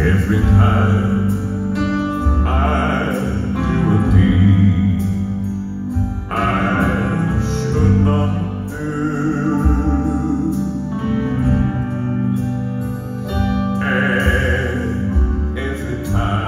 Every time I do a deed I should not do. And every time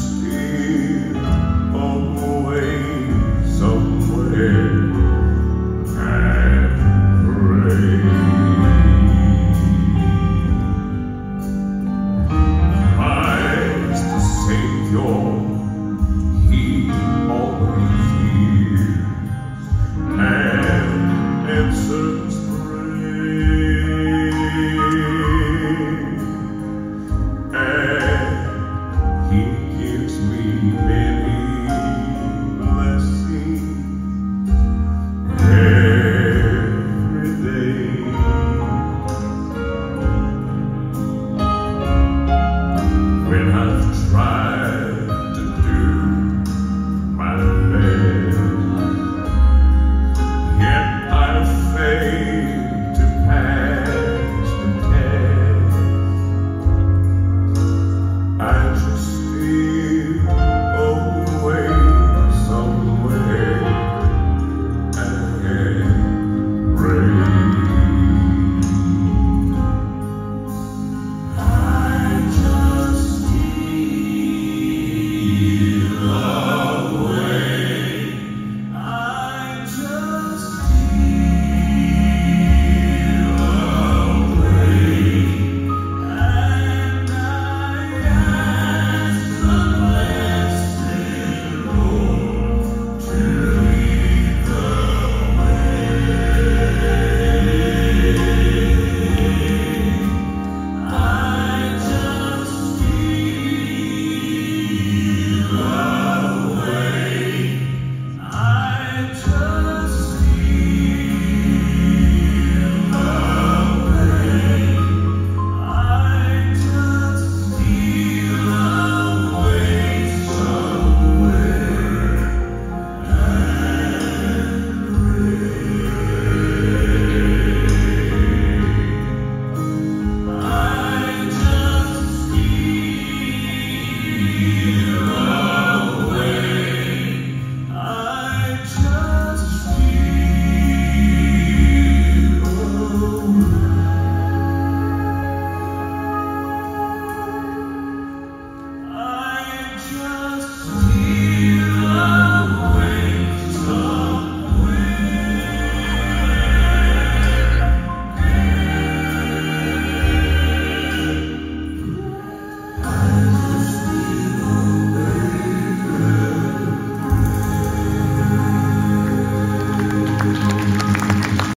mouth.